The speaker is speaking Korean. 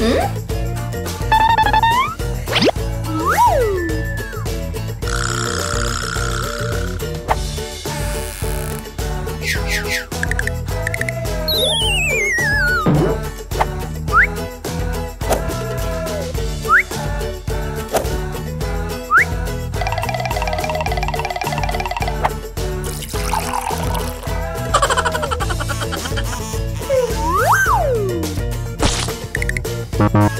응? Bye.